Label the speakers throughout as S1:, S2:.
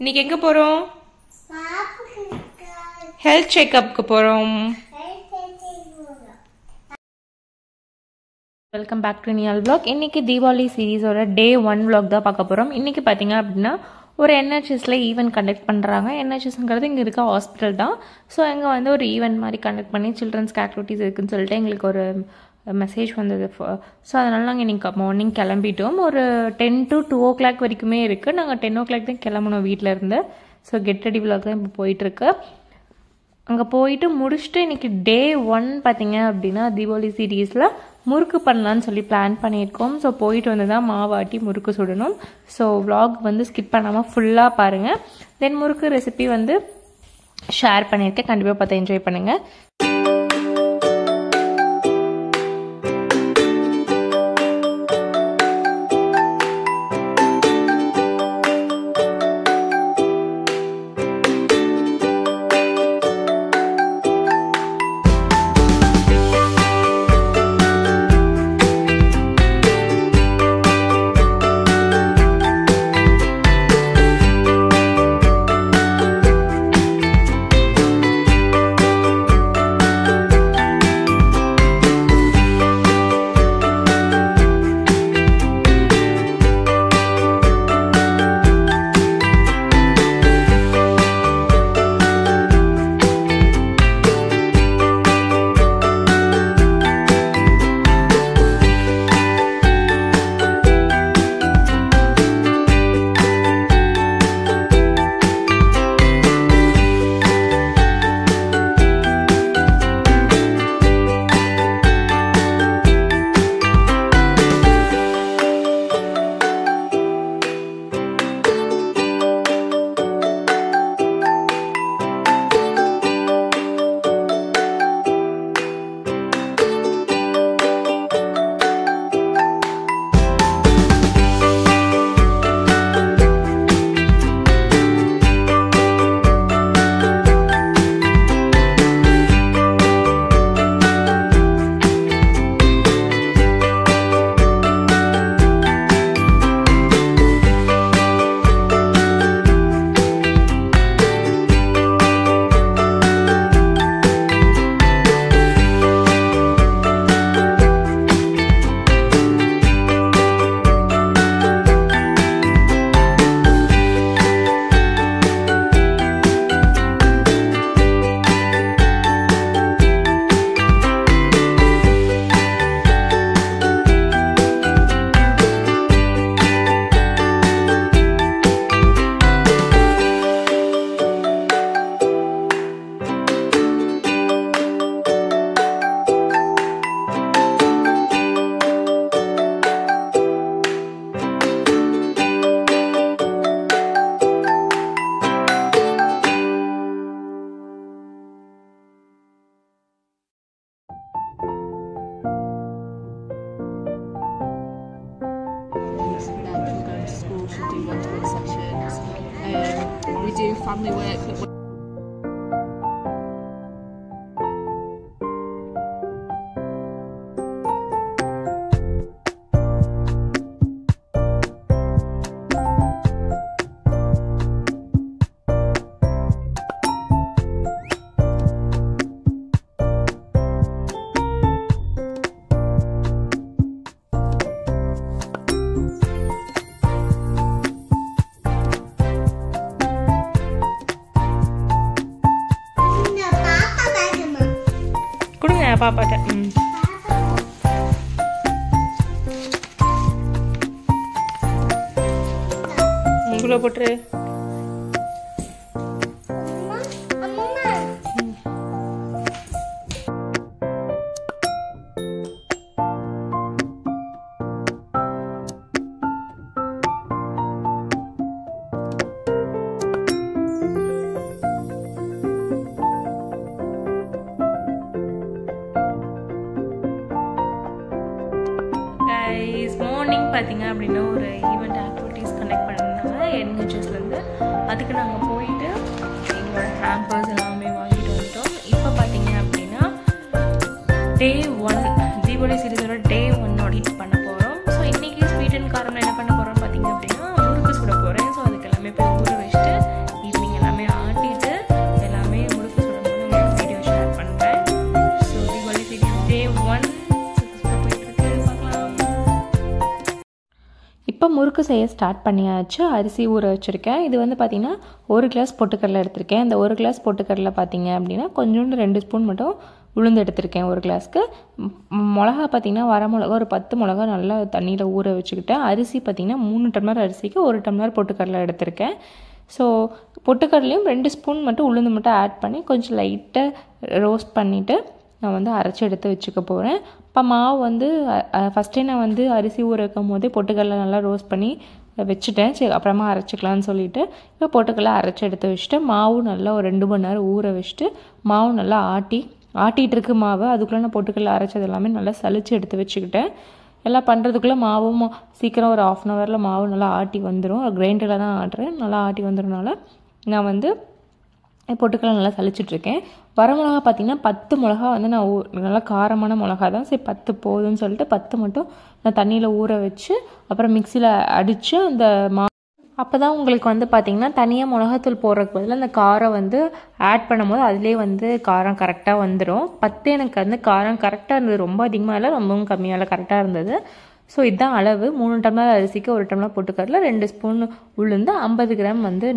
S1: இன்னைக்கு எங்கே போகிறோம் ஹெல்த் செக்கப்புக்கு போகிறோம் welcome back to Niyal vlog. இன்னைக்கு தீபாவளி சீரீஸோட டே ஒன் vlog தான் பார்க்க போகிறோம் இன்னைக்கு பார்த்தீங்க அப்படின்னா ஒரு என்ஹெச்எஸில் ஈவெண்ட் கண்டக்ட் பண்ணுறாங்க என்ஹெச்எஸ்ங்கிறது இங்கே இருக்க ஹாஸ்பிட்டல் தான். ஸோ இங்கே வந்து ஒரு ஈவெண்ட் மாதிரி கண்டக்ட் பண்ணி சில்ட்ரன்ஸ்க்கு ஆக்டிவிட்டீஸ் இருக்குதுன்னு சொல்லிட்டு எங்களுக்கு ஒரு மெசேஜ் வந்தது. ஸோ அதனால் நாங்கள் இன்னைக்கு மார்னிங் கிளம்பிட்டோம். ஒரு ten to two o'clock வரைக்குமே இருக்குது நாங்கள் டென் ஓ கிளாக் தான் கிளம்பணும் வீட்டில் இருந்து. ஸோ கெட் ரெடி vlog தான் இப்போ போயிட்டுருக்கு. அங்கே போயிட்டு முடிச்சுட்டு இன்னைக்கு டே ஒன் பார்த்தீங்க அப்படின்னா தீபாவளி சீரீஸில் முறுக்கு பண்ணலான்னு சொல்லி பிளான் பண்ணியிருக்கோம். ஸோ போயிட்டு வந்து தான் மாவாட்டி முறுக்கு சுடணும். ஸோ vlog வந்து ஸ்கிப் பண்ணாமல் ஃபுல்லாக பாருங்கள் தென் முறுக்கு ரெசிபி வந்து ஷேர் பண்ணியிருக்கேன். கண்டிப்பாக பார்த்து என்ஜாய் பண்ணுங்கள் கொடுங்க பாப்பாட்ட ம் இவ்வளோ போட்டுரு பார்த்தீங்க அப்படின்னா ஒரு ஈவெண்ட் ஆக்டிவிட்டீஸ் கண்டக்ட் பண்ணியிருந்தாங்க என்ஹெச்எஸ்லேருந்து அதுக்கு நாங்கள் போயிட்டு எங்களோட ஹேம்பர்ஸ் எல்லாமே வாங்கிட்டு வந்துட்டோம். இப்போ பார்த்தீங்க அப்படின்னா டே ஒன் தீபாவளி சீரீஸோட டே இப்போ முறுக்கு செய்ய ஸ்டார்ட் பண்ணியாச்சு. அரிசி ஊற வச்சுருக்கேன். இது வந்து பார்த்திங்கன்னா ஒரு கிளாஸ் பொட்டுக்கடலை எடுத்திருக்கேன். இந்த ஒரு கிளாஸ் பொட்டுக்கடலை பார்த்திங்க அப்படின்னா கொஞ்சோண்டு ரெண்டு ஸ்பூன் மட்டும் உளுந்து எடுத்திருக்கேன் ஒரு கிளாஸ்க்கு மிளகா பார்த்திங்கன்னா வர மிளகா ஒரு பத்து மிளகா நல்லா தண்ணியில் ஊற வச்சுக்கிட்டேன். அரிசி பார்த்திங்கன்னா மூணு டம்ளர் அரிசிக்கு ஒரு டம்ளர் பொட்டுக்கடலை எடுத்திருக்கேன். ஸோ பொட்டுக்கடலையும் ரெண்டு ஸ்பூன் மட்டும் உளுந்து மட்டும் ஆட் பண்ணி கொஞ்சம் லைட்டாக ரோஸ்ட் பண்ணிவிட்டு நான் வந்து அரைச்சி எடுத்து வச்சுக்க போகிறேன் இப்போ மாவு வந்து ஃபஸ்ட்டே நான் வந்து அரிசி ஊற வைக்கும் போதே பொட்டுக்கடலை நல்லா ரோஸ்ட் பண்ணி வச்சுட்டேன். சரி அப்புறமா அரைச்சிக்கலான்னு சொல்லிவிட்டு இப்போ பொட்டுக்கடலை அரைச்சி எடுத்து வச்சுட்டு மாவு நல்லா ஒரு ரெண்டு மணி நேரம் ஊற வச்சுட்டு மாவு நல்லா ஆட்டி ஆட்டிகிட்டு இருக்கு மாவு. அதுக்குள்ளே நான் பொட்டுக்கடலை அரைச்சது எல்லாமே நல்லா சளிச்சு எடுத்து வச்சுக்கிட்டேன். எல்லாம் பண்ணுறதுக்குள்ளே மாவும் சீக்கிரம் ஒரு ஆஃப் அன் ஹவரில் மாவு நல்லா ஆட்டி வந்துடும் கிரைண்டரில் தான் ஆட்டுறேன். நல்லா ஆட்டி வந்துடுறனால நான் வந்து பொட்டுக்கடலை நல்லா சலிச்சிட்ருக்கேன் வரமிளகா பார்த்தீங்கன்னா பத்து மிளகா வந்து நான் ஊ நல்லா காரமான மிளகா தான். சரி பத்து போதும்னு சொல்லிட்டு பத்து மட்டும் நான் தண்ணியில் ஊற வச்சு அப்புறம் மிக்சியில் அடித்து அந்த மா அப்போ தான் உங்களுக்கு வந்து பார்த்திங்கன்னா தனியாக மிளகாத்தூள் போடுறதுக்கு பதிலாக அந்த காரம் வந்து ஆட் பண்ணும்போது அதுலேயே வந்து காரம் கரெக்டாக வந்துடும் பத்து எனக்கு வந்து காரம் கரெக்டாக இருந்தது. ரொம்ப அதிகமாக இல்லை ரொம்பவும் கம்மியாக இல்லை கரெக்டாக இருந்தது. ஸோ இதுதான் அளவு. மூணு டம்ளர் அரிசிக்கு ஒரு டம்ளர் போட்டுக்கறதுல ரெண்டு ஸ்பூன் உளுந்து ஐம்பது கிராம் வந்து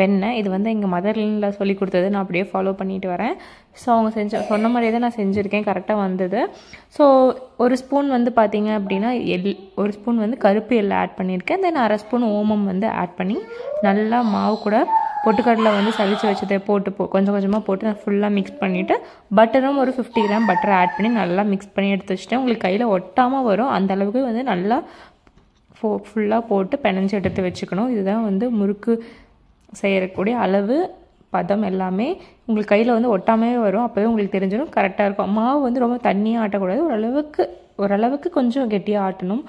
S1: வெண்ணெய். இது வந்து எங்கள் மதர்லில் சொல்லி கொடுத்தது. நான் அப்படியே ஃபாலோ பண்ணிட்டு வரேன். ஸோ அவங்க செஞ்ச சொன்ன மாதிரியே தான் நான் செஞ்சுருக்கேன். கரெக்டாக வந்தது. ஸோ ஒரு ஸ்பூன் வந்து பார்த்தீங்க அப்படின்னா எள் ஒரு ஸ்பூன் வந்து கருப்பு எல்லாம் ஆட் பண்ணியிருக்கேன் தென் அரை ஸ்பூன் ஓமம் வந்து ஆட் பண்ணி நல்லா மாவு கூட பொட்டுக்கடலை வந்து சளிச்சு வச்சதை போட்டு போ கொஞ்சம் கொஞ்சமாக போட்டு நான் ஃபுல்லாக மிக்ஸ் பண்ணிவிட்டு பட்டரும் ஒரு ஃபிஃப்டி கிராம் பட்டரை ஆட் பண்ணி நல்லா மிக்ஸ் பண்ணி எடுத்து வச்சுட்டேன். உங்களுக்கு கையில் ஒட்டாமல் வரும். அந்த அளவுக்கு வந்து நல்லா ஃபோ ஃபுல்லாக போட்டு பிணைஞ்சு எடுத்து வச்சுக்கணும். இதுதான் வந்து முறுக்கு செய்யக்கூடிய அளவு பதம் எல்லாமே உங்களுக்கு கையில் வந்து ஒட்டாமே வரும். அப்போவே உங்களுக்கு தெரிஞ்சிடும். கரெக்டாக இருக்கும். மாவு வந்து ரொம்ப தண்ணியாக ஆட்டக்கூடாது. ஓரளவுக்கு ஓரளவுக்கு கொஞ்சம் கெட்டியாக ஆட்டணும்.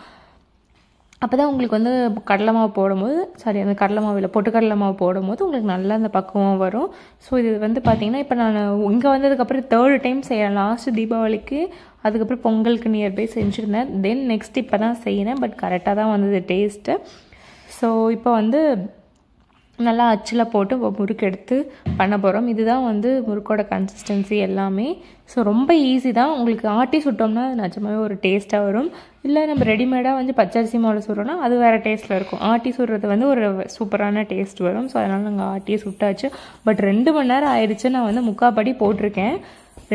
S1: அப்போ தான் உங்களுக்கு வந்து கடலை மாவு போடும்போது சாரி அந்த கடலை மாவு இல்லை பொட்டுக்கடலை மாவு போடும்போது உங்களுக்கு நல்லா அந்த பக்குவம் வரும். ஸோ இது வந்து பார்த்தீங்கன்னா இப்போ நான் இங்கே வந்ததுக்கப்புறம் தேர்டு டைம் செய்கிறேன் லாஸ்ட் தீபாவளிக்கு அதுக்கப்புறம் பொங்கலுக்கு நியர்பை செஞ்சுருந்தேன். தென் நெக்ஸ்ட் இப்போ தான் செய்கிறேன் பட் கரெக்டாக தான் வந்தது டேஸ்ட்டு ஸோ இப்போ வந்து நல்லா அச்சில் போட்டு முறுக்கு எடுத்து பண்ண போகிறோம் இதுதான் வந்து முறுக்கோட கன்சிஸ்டன்சி எல்லாமே. ஸோ ரொம்ப ஈஸி தான். உங்களுக்கு ஆட்டி சுட்டோம்னா அது நிஜமாவே ஒரு டேஸ்ட்டாக வரும். இல்லை நம்ம ரெடிமேடாக வந்து பச்சரிசி மாவில் சுடுறோன்னா அது வேறு டேஸ்ட்டில் இருக்கும். ஆட்டி சுடுறது வந்து ஒரு சூப்பரான டேஸ்ட் வரும். ஸோ அதனால் நாங்கள் ஆட்டியே சுட்டாச்சு. பட் ரெண்டு மணி நேரம் ஆயிடுச்சு. நான் வந்து முக்காப்படி போட்டிருக்கேன்.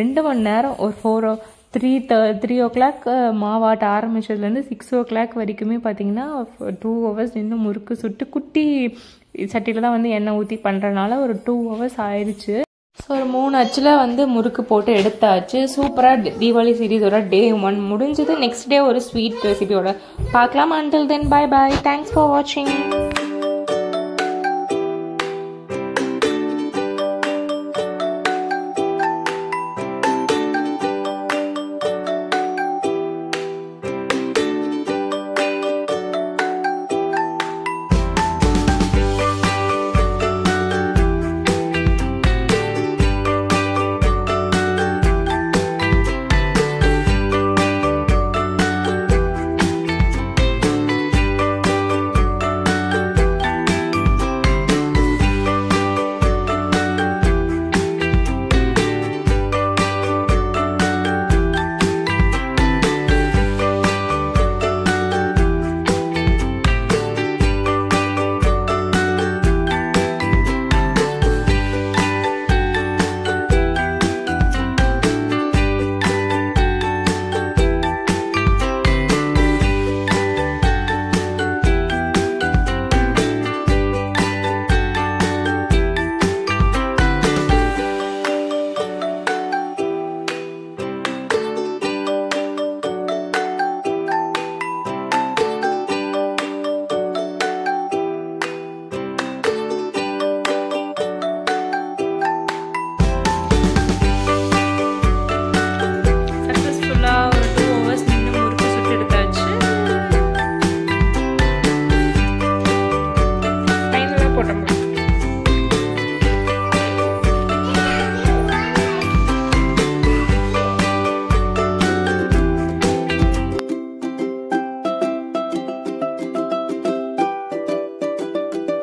S1: ரெண்டு மணி நேரம் ஒரு four three the three o'clock மாவாட்ட ஆரம்பிச்சதுலேருந்து சிக்ஸ் ஓ கிளாக் வரைக்குமே பார்த்தீங்கன்னா டூ ஹவர்ஸ் நின்று முறுக்கு சுட்டு குட்டி சட்டியில் தான் வந்து எண்ணெய் ஊற்றி பண்ணுறனால ஒரு டூ ஹவர்ஸ் ஆயிடுச்சு ஸோ ஒரு மூணு அச்சில் வந்து முறுக்கு போட்டு எடுத்தாச்சு. சூப்பராக தீபாவளி சீரீஸோட டே ஒன் முடிஞ்சது நெக்ஸ்ட் டே ஒரு ஸ்வீட் ரெசிபியோட பார்க்கலாம். Until then bye bye thanks for வாட்சிங்